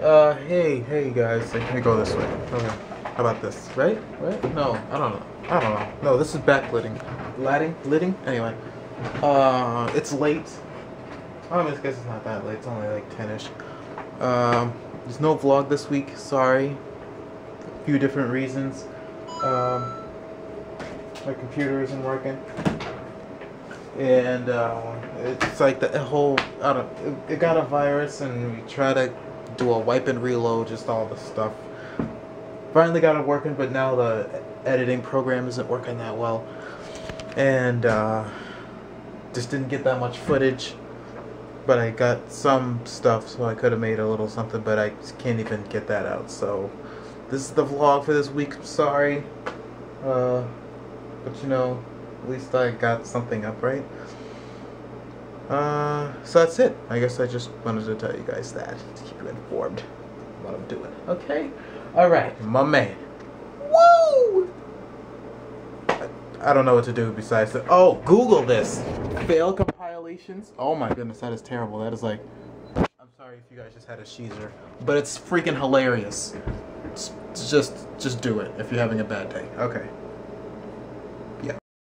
Uh, hey, hey guys, me go this way. Okay. How about this? Right? Right? No, I don't know. I don't know. No, this is backlighting. Lighting? Lighting? Anyway. Uh, it's late. Oh, I guess it's not that late. It's only like 10ish. Um, there's no vlog this week. Sorry. A few different reasons. Um, my computer isn't working. And, uh, it's like the whole, I don't, it, it got a virus and we try to do a wipe and reload, just all the stuff. Finally got it working, but now the editing program isn't working that well. And, uh, just didn't get that much footage. But I got some stuff, so I could have made a little something, but I can't even get that out. So, this is the vlog for this week. Sorry. Uh, but you know, at least I got something up, right? Uh, so that's it. I guess I just wanted to tell you guys that to keep you informed what I'm doing. Okay? Alright, my man. Woo! I, I don't know what to do besides. Oh, Google this. Fail compilations. Oh my goodness, that is terrible. That is like. I'm sorry if you guys just had a sheezer, but it's freaking hilarious. It's just, just do it if you're having a bad day. Okay.